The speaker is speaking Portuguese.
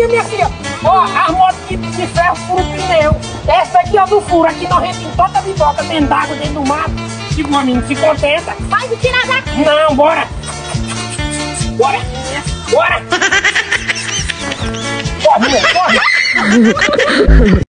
aqui, minha filha. Ó, as motos de, de ferro furo pneu. Essa aqui, ó, do furo. Aqui nós em toda biboca, dentro d'água, dentro do mato. Tipo, uma menina se contenta. Faz o tirar daqui. Não, bora. Bora. Bora. Corre, mulher, corre.